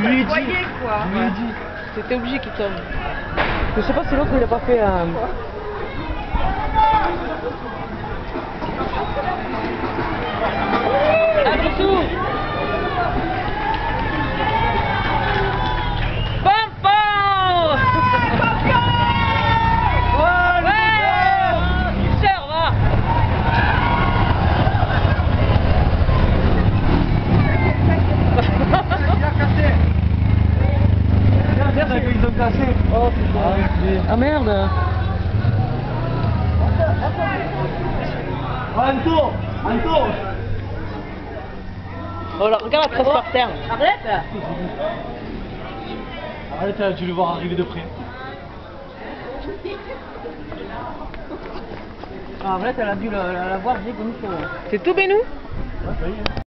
je C'était obligé qu'il tombe. Je sais pas si l'autre il a pas fait un. Cassé. Oh putain. Ah merde. Anto Anto Oh là, regarde la tresse par terre. Arrête Arrête, là, tu le voir arriver de près. Ah, Arrête, elle a dû la, la, la voir, j'ai comme il faut. C'est tout, Bénou? Ouais, ça y est.